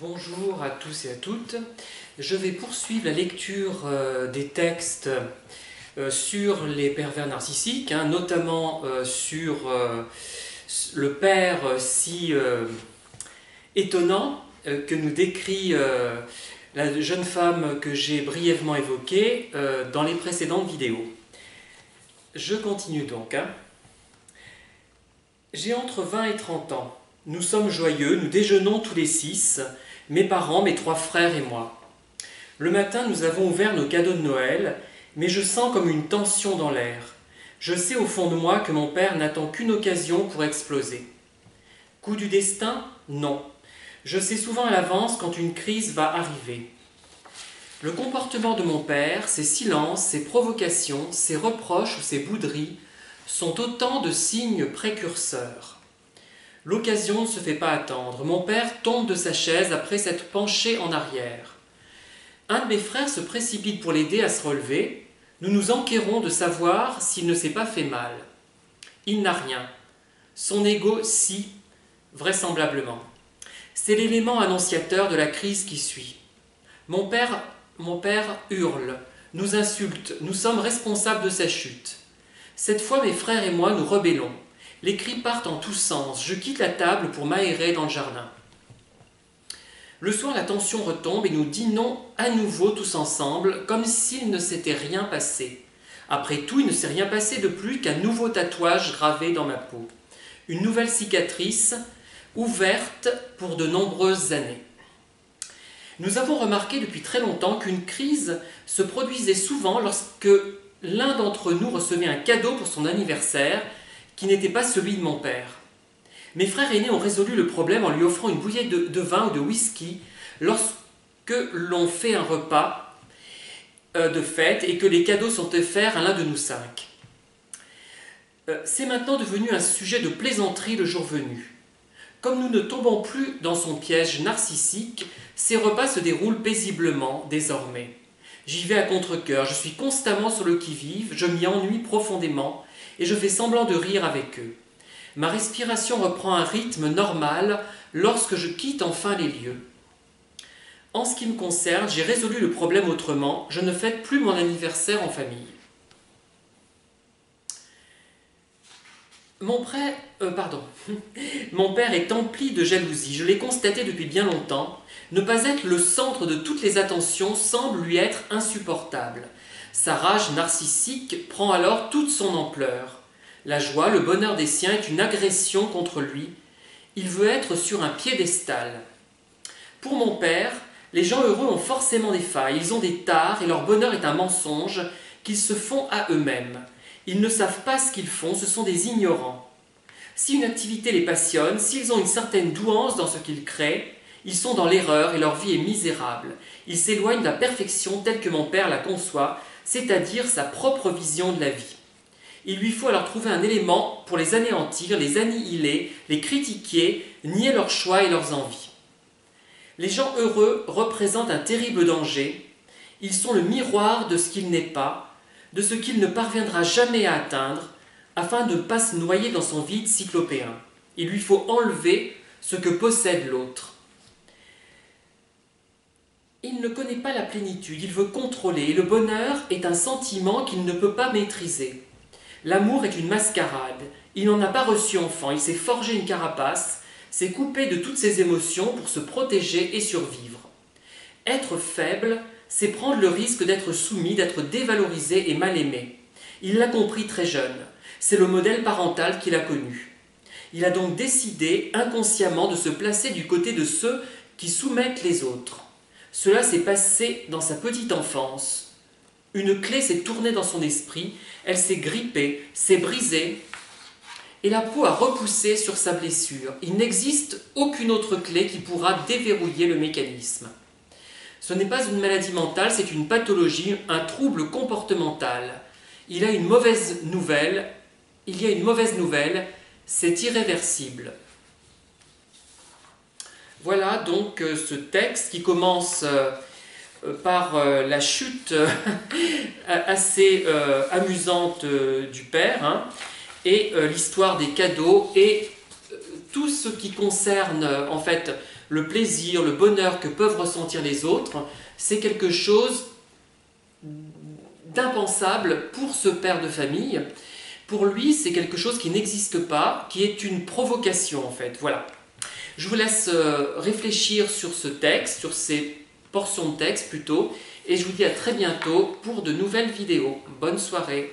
Bonjour à tous et à toutes. Je vais poursuivre la lecture euh, des textes euh, sur les pervers narcissiques, hein, notamment euh, sur le père si étonnant que nous décrit la jeune femme que j'ai brièvement évoquée dans les précédentes vidéos. Je continue donc. Hein. J'ai entre 20 et 30 ans. Nous sommes joyeux, nous déjeunons tous les six, mes parents, mes trois frères et moi. Le matin, nous avons ouvert nos cadeaux de Noël, mais je sens comme une tension dans l'air. Je sais au fond de moi que mon père n'attend qu'une occasion pour exploser. Coup du destin? Non. Je sais souvent à l'avance quand une crise va arriver. Le comportement de mon père, ses silences, ses provocations, ses reproches ou ses bouderies sont autant de signes précurseurs. L'occasion ne se fait pas attendre. Mon père tombe de sa chaise après s'être penché en arrière. Un de mes frères se précipite pour l'aider à se relever. Nous nous enquérons de savoir s'il ne s'est pas fait mal. Il n'a rien. Son ego, si, vraisemblablement. C'est l'élément annonciateur de la crise qui suit. Mon père, mon père hurle, nous insulte, nous sommes responsables de sa chute. Cette fois, mes frères et moi nous rebellons. Les cris partent en tous sens. Je quitte la table pour m'aérer dans le jardin. Le soir, la tension retombe et nous dînons à nouveau tous ensemble, comme s'il ne s'était rien passé. Après tout, il ne s'est rien passé de plus qu'un nouveau tatouage gravé dans ma peau. Une nouvelle cicatrice, ouverte pour de nombreuses années. Nous avons remarqué depuis très longtemps qu'une crise se produisait souvent lorsque l'un d'entre nous recevait un cadeau pour son anniversaire qui n'était pas celui de mon père. Mes frères aînés ont résolu le problème en lui offrant une bouillette de, vin ou de whisky lorsque l'on fait un repas euh, de fête et que les cadeaux sont offerts à l'un de nous cinq. Euh, c'est maintenant devenu un sujet de plaisanterie le jour venu. Comme nous ne tombons plus dans son piège narcissique, ces repas se déroulent paisiblement désormais. J'y vais à contre-coeur, je suis constamment sur le qui-vive, je m'y ennuie profondément, et je fais semblant de rire avec eux. Ma respiration reprend un rythme normal lorsque je quitte enfin les lieux. En ce qui me concerne, j'ai résolu le problème autrement, je ne fête plus mon anniversaire en famille. Mon, euh, pardon. mon père est empli de jalousie, je l'ai constaté depuis bien longtemps. Ne pas être le centre de toutes les attentions semble lui être insupportable. Sa rage narcissique prend alors toute son ampleur. La joie, le bonheur des siens est une agression contre lui. Il veut être sur un piédestal. Pour mon père, les gens heureux ont forcément des failles, ils ont des tares et leur bonheur est un mensonge qu'ils se font à eux-mêmes. Ils ne savent pas ce qu'ils font, ce sont des ignorants. Si une activité les passionne, s'ils ont une certaine douance dans ce qu'ils créent, ils sont dans l'erreur et leur vie est misérable. Ils s'éloignent de la perfection telle que mon père la conçoit, c'est-à-dire sa propre vision de la vie. Il lui faut alors trouver un élément pour les anéantir, les annihiler, les critiquer, nier leurs choix et leurs envies. Les gens heureux représentent un terrible danger. Ils sont le miroir de ce qu'il n'est pas, de ce qu'il ne parviendra jamais à atteindre, afin de ne pas se noyer dans son vide cyclopéen. Il lui faut enlever ce que possède l'autre. Il ne connaît pas la plénitude, il veut contrôler, et le bonheur est un sentiment qu'il ne peut pas maîtriser. L'amour est une mascarade, il n'en a pas reçu enfant, il s'est forgé une carapace, s'est coupé de toutes ses émotions pour se protéger et survivre. Être faible, c'est prendre le risque d'être soumis, d'être dévalorisé et mal aimé. Il l'a compris très jeune, c'est le modèle parental qu'il a connu. Il a donc décidé inconsciemment de se placer du côté de ceux qui soumettent les autres. Cela s'est passé dans sa petite enfance. Une clé s'est tournée dans son esprit, elle s'est grippée, s'est brisée, et la peau a repoussé sur sa blessure. Il n'existe aucune autre clé qui pourra déverrouiller le mécanisme. Ce n'est pas une maladie mentale, c'est une pathologie, un trouble comportemental. Il a une mauvaise nouvelle, il y a une mauvaise nouvelle, c'est irréversible. Voilà donc euh, ce texte qui commence euh, euh, par la chute assez amusante du père hein, et l'histoire des cadeaux et tout ce qui concerne en fait le plaisir, le bonheur que peuvent ressentir les autres, c'est quelque chose d'impensable pour ce père de famille. Pour lui, c'est quelque chose qui n'existe pas, qui est une provocation en fait. Voilà. Je vous laisse euh, réfléchir sur ce texte, sur ces portions de texte plutôt, et je vous dis à très bientôt pour de nouvelles vidéos. Bonne soirée